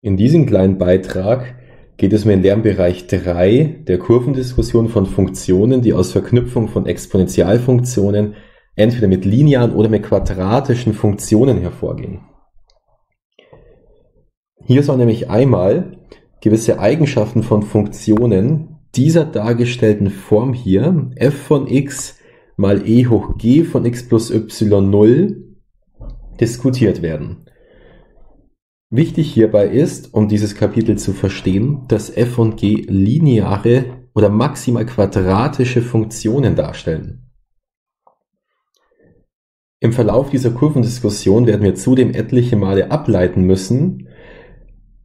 In diesem kleinen Beitrag geht es mir in Lernbereich 3 der Kurvendiskussion von Funktionen, die aus Verknüpfung von Exponentialfunktionen entweder mit linearen oder mit quadratischen Funktionen hervorgehen. Hier soll nämlich einmal gewisse Eigenschaften von Funktionen dieser dargestellten Form hier f von x mal e hoch g von x plus y0 diskutiert werden. Wichtig hierbei ist, um dieses Kapitel zu verstehen, dass f und g lineare oder maximal quadratische Funktionen darstellen. Im Verlauf dieser Kurvendiskussion werden wir zudem etliche Male ableiten müssen.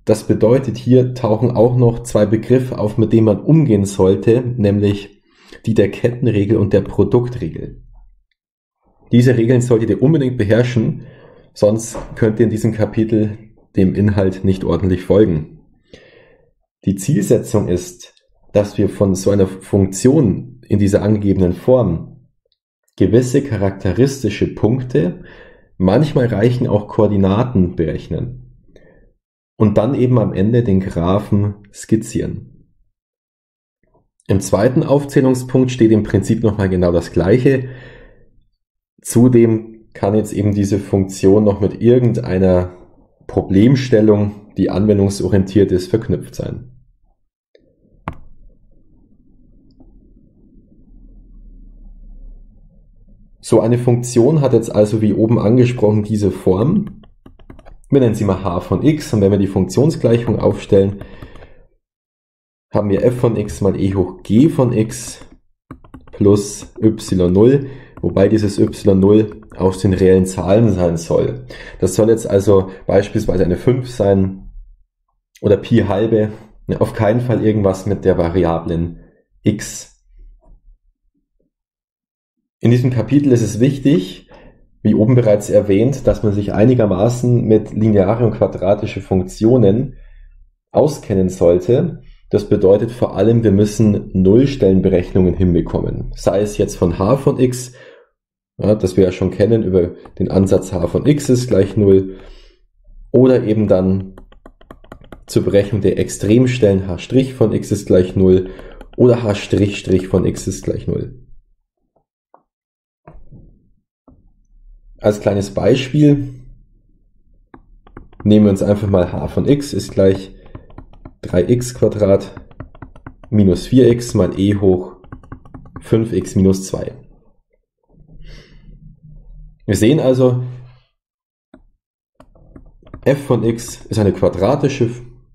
Das bedeutet, hier tauchen auch noch zwei Begriffe auf, mit denen man umgehen sollte, nämlich die der Kettenregel und der Produktregel. Diese Regeln solltet ihr unbedingt beherrschen, sonst könnt ihr in diesem Kapitel dem Inhalt nicht ordentlich folgen. Die Zielsetzung ist, dass wir von so einer Funktion in dieser angegebenen Form gewisse charakteristische Punkte, manchmal reichen auch Koordinaten berechnen und dann eben am Ende den Graphen skizzieren. Im zweiten Aufzählungspunkt steht im Prinzip nochmal genau das gleiche. Zudem kann jetzt eben diese Funktion noch mit irgendeiner Problemstellung, die anwendungsorientiert ist, verknüpft sein. So eine Funktion hat jetzt also wie oben angesprochen diese Form. Wir nennen sie mal h von x und wenn wir die Funktionsgleichung aufstellen, haben wir f von x mal e hoch g von x plus y0 wobei dieses y0 aus den reellen Zahlen sein soll. Das soll jetzt also beispielsweise eine 5 sein oder Pi halbe, auf keinen Fall irgendwas mit der Variablen x. In diesem Kapitel ist es wichtig, wie oben bereits erwähnt, dass man sich einigermaßen mit lineare und quadratische Funktionen auskennen sollte. Das bedeutet vor allem, wir müssen Nullstellenberechnungen hinbekommen. Sei es jetzt von h von x ja, das wir ja schon kennen über den Ansatz h von x ist gleich 0 oder eben dann zur Berechnung der Extremstellen h' von x ist gleich 0 oder h' von x ist gleich 0. Als kleines Beispiel nehmen wir uns einfach mal h von x ist gleich 3x Quadrat minus 4x mal e hoch 5x minus 2. Wir sehen also, f von x ist eine quadratische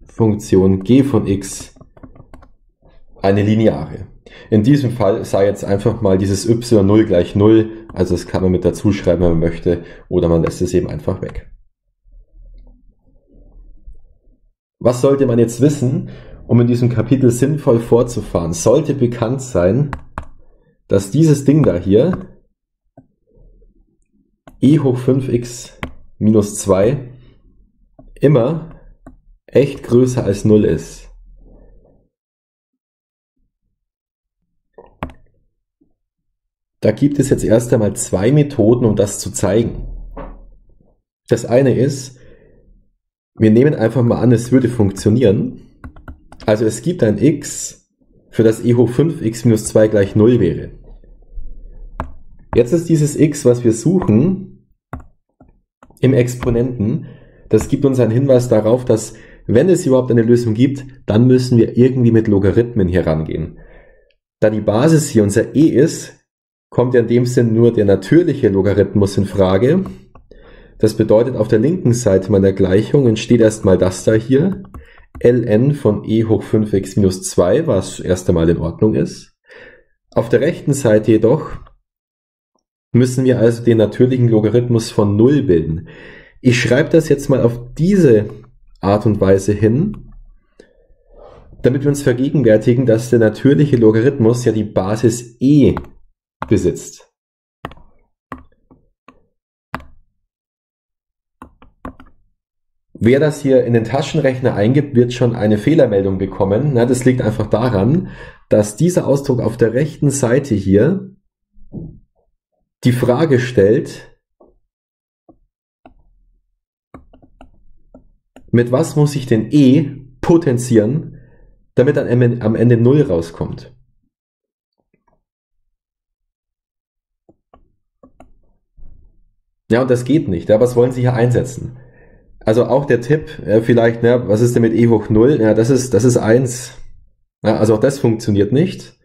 Funktion, g von x eine lineare. In diesem Fall sei jetzt einfach mal dieses y0 gleich 0, also das kann man mit dazu schreiben, wenn man möchte, oder man lässt es eben einfach weg. Was sollte man jetzt wissen, um in diesem Kapitel sinnvoll fortzufahren? Sollte bekannt sein, dass dieses Ding da hier e hoch 5x minus 2 immer echt größer als 0 ist. Da gibt es jetzt erst einmal zwei Methoden, um das zu zeigen. Das eine ist, wir nehmen einfach mal an, es würde funktionieren. Also es gibt ein x, für das e hoch 5x minus 2 gleich 0 wäre. Jetzt ist dieses x, was wir suchen, im Exponenten. Das gibt uns einen Hinweis darauf, dass wenn es überhaupt eine Lösung gibt, dann müssen wir irgendwie mit Logarithmen hier rangehen. Da die Basis hier unser e ist, kommt ja in dem Sinn nur der natürliche Logarithmus in Frage. Das bedeutet, auf der linken Seite meiner Gleichung entsteht erstmal das da hier, ln von e hoch 5x minus 2, was erst einmal in Ordnung ist. Auf der rechten Seite jedoch müssen wir also den natürlichen Logarithmus von 0 bilden. Ich schreibe das jetzt mal auf diese Art und Weise hin, damit wir uns vergegenwärtigen, dass der natürliche Logarithmus ja die Basis e besitzt. Wer das hier in den Taschenrechner eingibt, wird schon eine Fehlermeldung bekommen. das liegt einfach daran, dass dieser Ausdruck auf der rechten Seite hier die Frage stellt, mit was muss ich denn E potenzieren, damit dann am Ende 0 rauskommt. Ja, und das geht nicht. Ja, was wollen Sie hier einsetzen? Also auch der Tipp, ja, vielleicht, na, was ist denn mit e hoch 0? Ja, das ist, das ist 1. Ja, also auch das funktioniert nicht.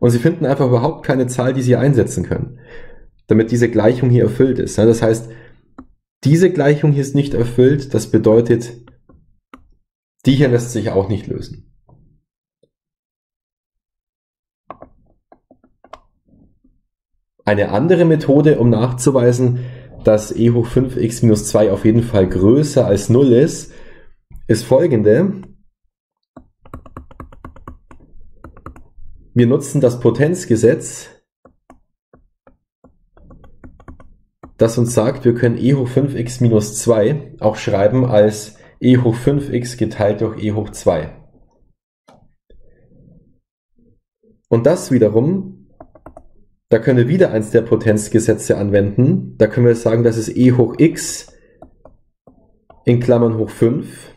Und Sie finden einfach überhaupt keine Zahl, die Sie einsetzen können, damit diese Gleichung hier erfüllt ist. Das heißt, diese Gleichung hier ist nicht erfüllt. Das bedeutet, die hier lässt sich auch nicht lösen. Eine andere Methode, um nachzuweisen, dass e hoch 5x minus 2 auf jeden Fall größer als 0 ist, ist folgende. Wir nutzen das Potenzgesetz, das uns sagt, wir können e hoch 5x minus 2 auch schreiben als e hoch 5x geteilt durch e hoch 2. Und das wiederum da können wir wieder eins der Potenzgesetze anwenden. Da können wir sagen, das ist e hoch x in Klammern hoch 5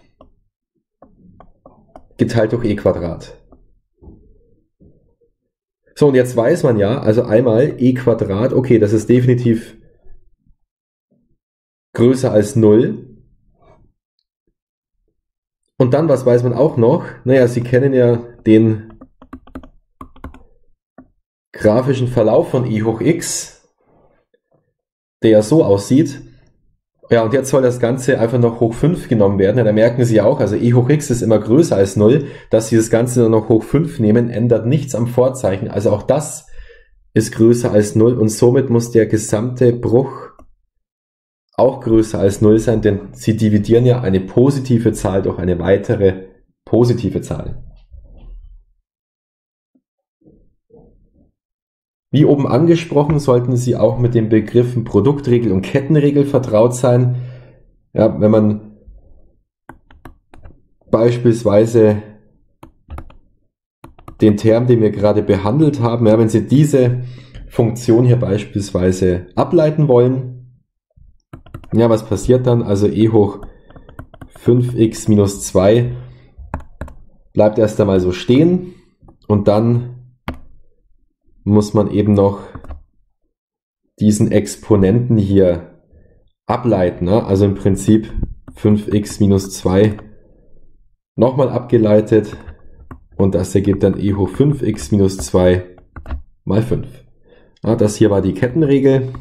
geteilt durch e Quadrat. So, und jetzt weiß man ja, also einmal e Quadrat, okay, das ist definitiv größer als 0. Und dann, was weiß man auch noch? Naja, Sie kennen ja den grafischen Verlauf von i hoch x, der so aussieht. Ja, und jetzt soll das Ganze einfach noch hoch 5 genommen werden. Ja, da merken Sie auch, also i hoch x ist immer größer als 0. Dass Sie das Ganze dann noch hoch 5 nehmen, ändert nichts am Vorzeichen. Also auch das ist größer als 0 und somit muss der gesamte Bruch auch größer als 0 sein, denn Sie dividieren ja eine positive Zahl durch eine weitere positive Zahl. Wie oben angesprochen, sollten Sie auch mit den Begriffen Produktregel und Kettenregel vertraut sein. Ja, wenn man beispielsweise den Term, den wir gerade behandelt haben, ja, wenn Sie diese Funktion hier beispielsweise ableiten wollen, ja, was passiert dann? Also e hoch 5x minus 2 bleibt erst einmal so stehen und dann muss man eben noch diesen Exponenten hier ableiten. Ne? Also im Prinzip 5x minus 2 nochmal abgeleitet und das ergibt dann e hoch 5x minus 2 mal 5. Ja, das hier war die Kettenregel.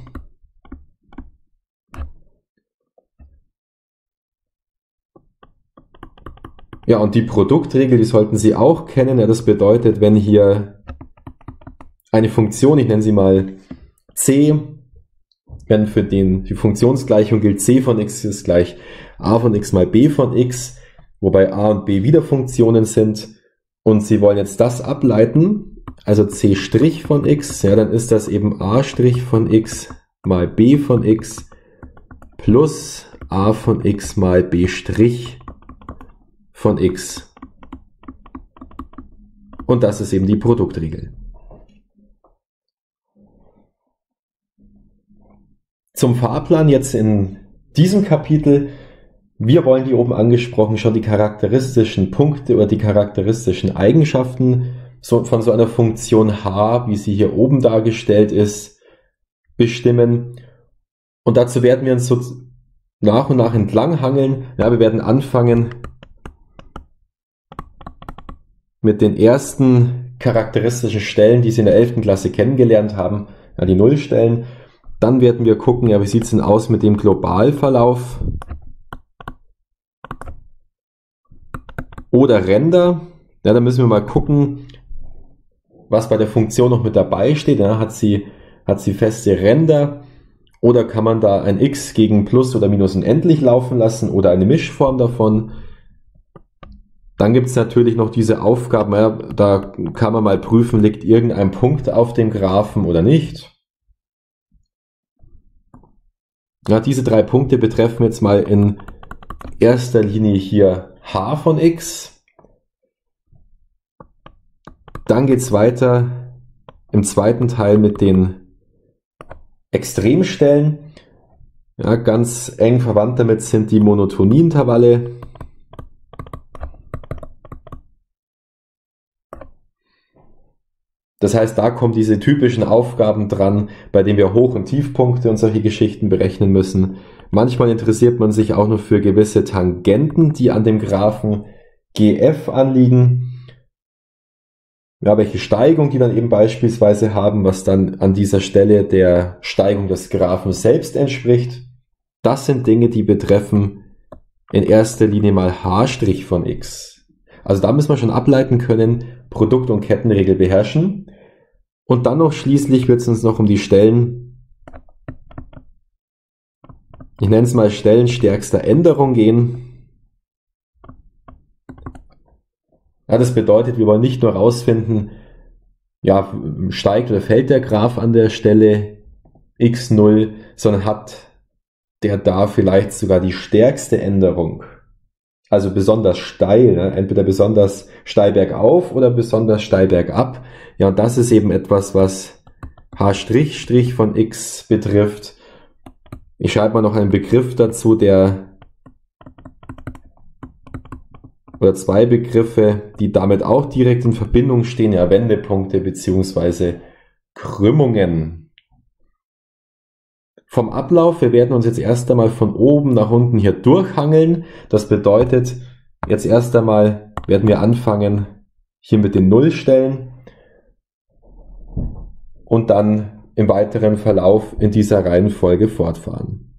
Ja, und die Produktregel, die sollten Sie auch kennen. Ja, das bedeutet, wenn hier eine Funktion, ich nenne sie mal c, wenn für den, die Funktionsgleichung gilt c von x ist gleich a von x mal b von x, wobei a und b wieder Funktionen sind und Sie wollen jetzt das ableiten, also c' von x, ja, dann ist das eben a' von x mal b von x plus a von x mal b' von x. Und das ist eben die Produktregel. Zum Fahrplan jetzt in diesem Kapitel. Wir wollen die oben angesprochen schon die charakteristischen Punkte oder die charakteristischen Eigenschaften von so einer Funktion h, wie sie hier oben dargestellt ist, bestimmen. Und dazu werden wir uns so nach und nach entlang hangeln. Ja, wir werden anfangen mit den ersten charakteristischen Stellen, die Sie in der 11. Klasse kennengelernt haben, ja, die Nullstellen. Dann werden wir gucken, ja, wie sieht es denn aus mit dem Globalverlauf oder Ränder. Ja, da müssen wir mal gucken, was bei der Funktion noch mit dabei steht. Ja, hat, sie, hat sie feste Ränder oder kann man da ein x gegen Plus oder Minus unendlich laufen lassen oder eine Mischform davon. Dann gibt es natürlich noch diese Aufgaben, ja, da kann man mal prüfen, liegt irgendein Punkt auf dem Graphen oder nicht. Ja, diese drei Punkte betreffen jetzt mal in erster Linie hier h von x. Dann geht es weiter im zweiten Teil mit den Extremstellen. Ja, ganz eng verwandt damit sind die Monotonieintervalle. Das heißt, da kommen diese typischen Aufgaben dran, bei denen wir Hoch- und Tiefpunkte und solche Geschichten berechnen müssen. Manchmal interessiert man sich auch noch für gewisse Tangenten, die an dem Graphen GF anliegen. Ja, welche Steigung die dann eben beispielsweise haben, was dann an dieser Stelle der Steigung des Graphen selbst entspricht. Das sind Dinge, die betreffen in erster Linie mal h' von x. Also da müssen wir schon ableiten können, Produkt- und Kettenregel beherrschen. Und dann noch schließlich wird es uns noch um die Stellen, ich nenne es mal Stellen stärkster Änderung gehen. Ja, das bedeutet, wir wollen nicht nur herausfinden, ja, steigt oder fällt der Graph an der Stelle x0, sondern hat der da vielleicht sogar die stärkste Änderung also besonders steil, ne? entweder besonders steil bergauf oder besonders steil bergab. Ja, und das ist eben etwas, was h' von x betrifft. Ich schreibe mal noch einen Begriff dazu, der oder zwei Begriffe, die damit auch direkt in Verbindung stehen, ja, Wendepunkte beziehungsweise Krümmungen. Vom Ablauf, wir werden uns jetzt erst einmal von oben nach unten hier durchhangeln. Das bedeutet, jetzt erst einmal werden wir anfangen hier mit den Nullstellen und dann im weiteren Verlauf in dieser Reihenfolge fortfahren.